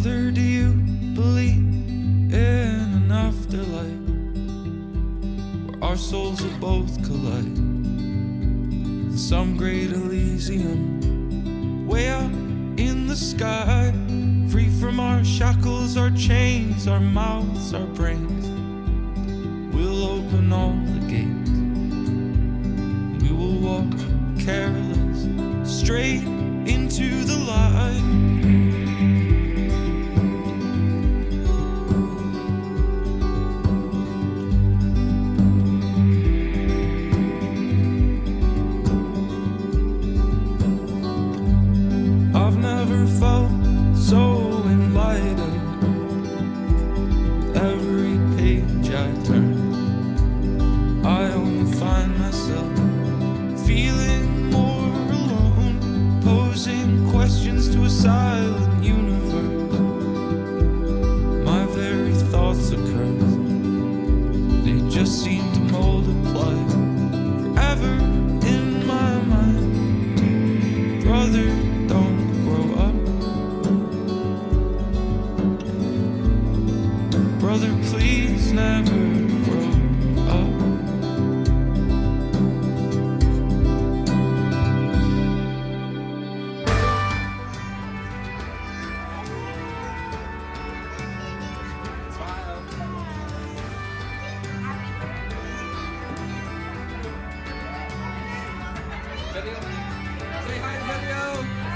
Brother, do you believe in an afterlife where our souls will both collide in some great Elysium way up in the sky? Free from our shackles, our chains, our mouths, our brains. We'll open all the gates. We will walk careless straight find myself feeling more alone, posing questions to a silent universe. My very thoughts occur, they just seem to multiply forever in my mind. Brother, don't grow up. Brother, please never grow Say hi to video.